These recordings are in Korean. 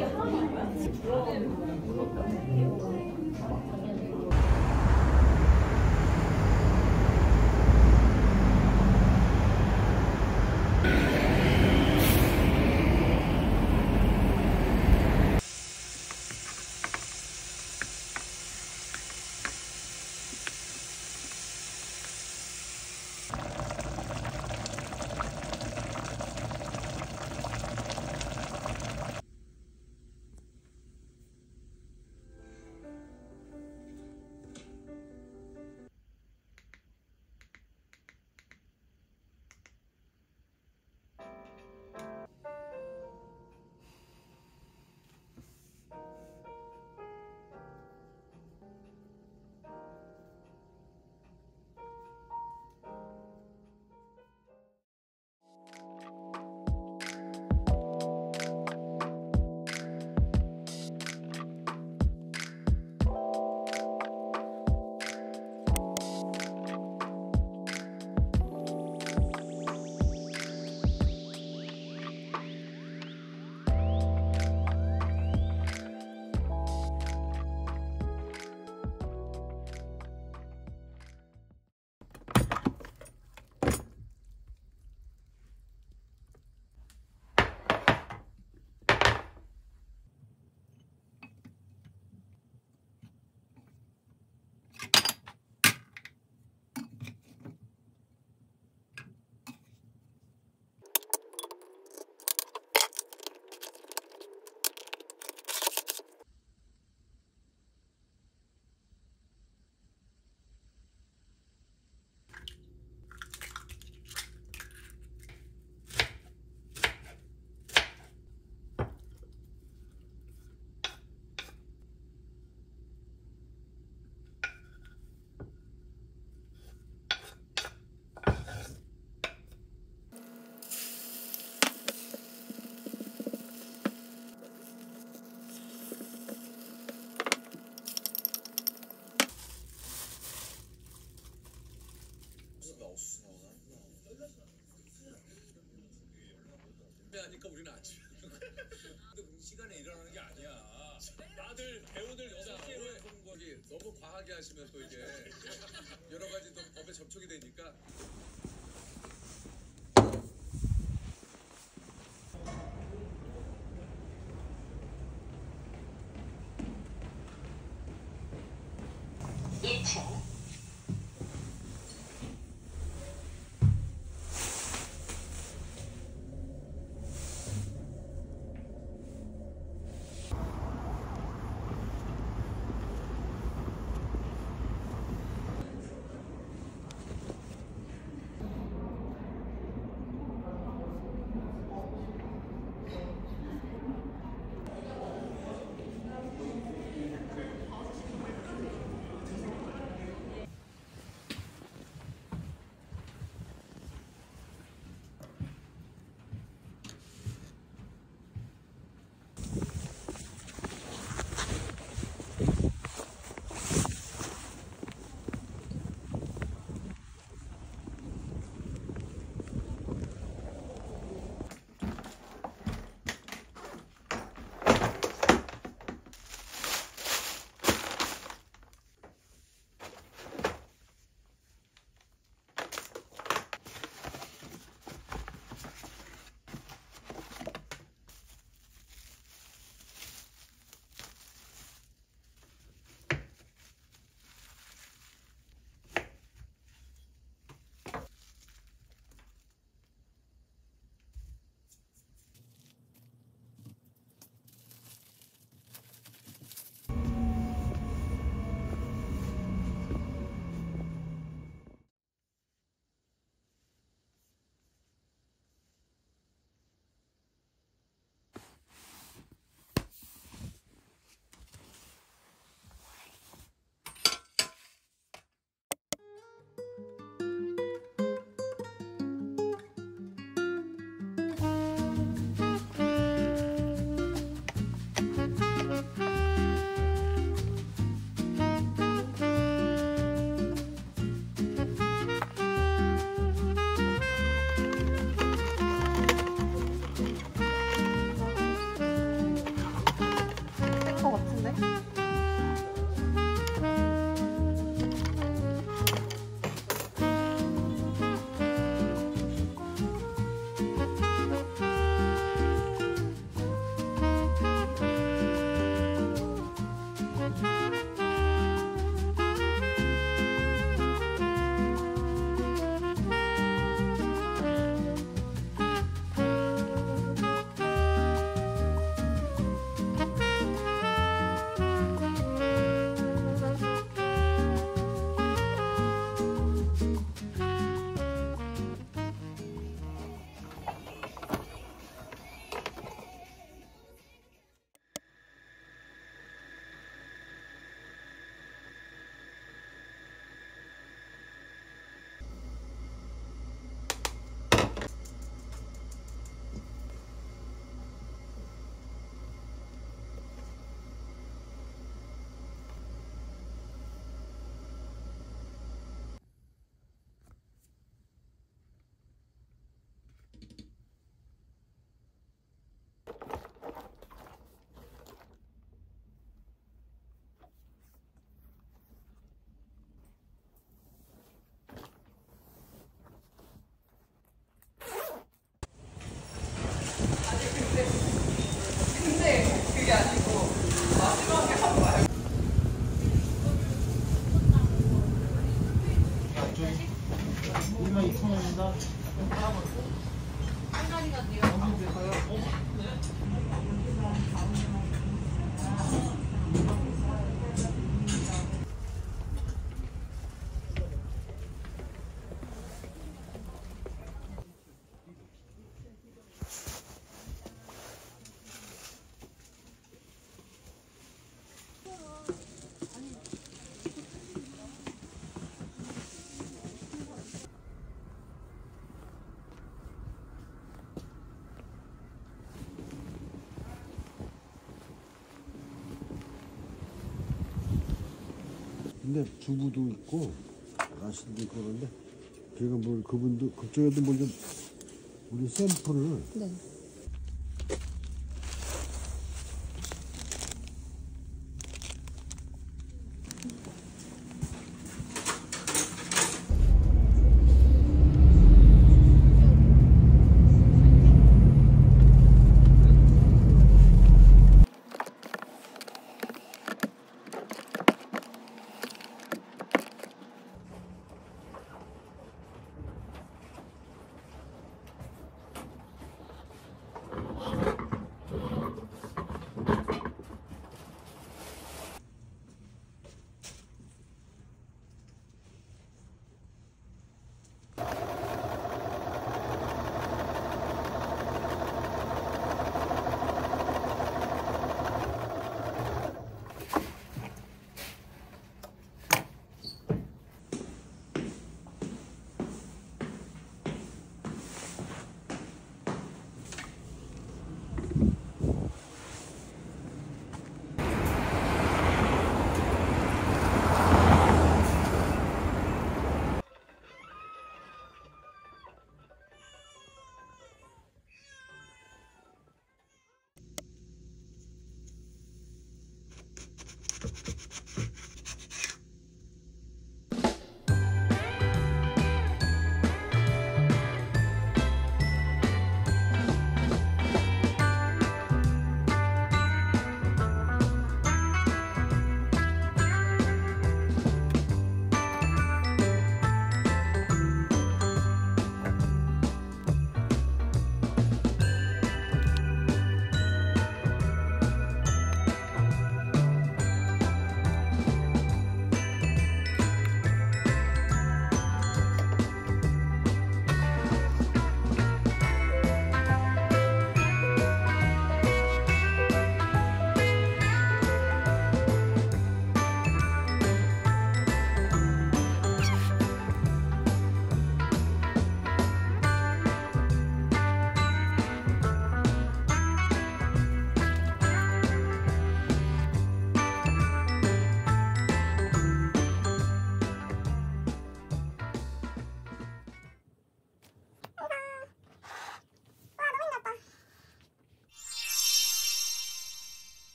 하 니까 우리는 아침. 근데 그 시간에 일어나는 게 아니야. 다들 배우들 여섯 시에 보는 거기 너무 과하게 하시면 또 이게 여러 가지 또 법에 접촉이 되니까. 근데 주부도 있고 아저씨도 있고 그런데 걔가 뭘 그분도 그쪽에도 먼저 우리 샘플을 네.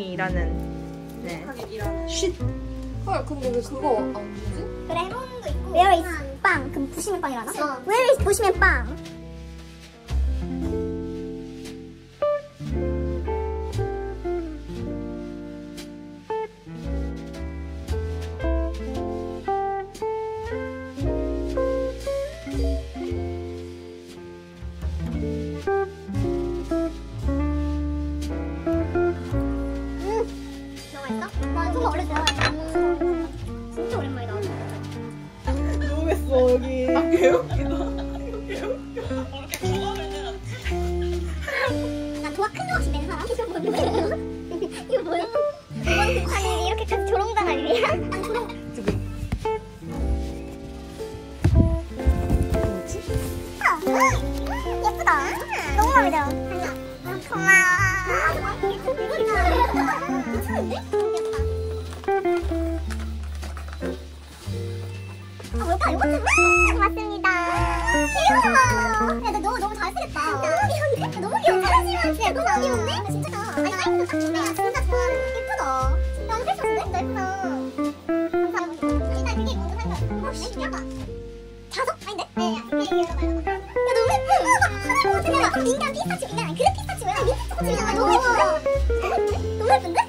이라는 네. 쉿. 헐 근데 왜 그거 안 주지? 그래. 매워 있 빵. 그럼 부시면 빵이라나? 어. Where 부시면 빵? 저 조롱당할 일이야? 너무 예뻐. 민간 피스타치 민간 그래 피스타치 뭐야? 민트 초코 칩이잖아. 너무 예쁜데? 너무 예쁜데?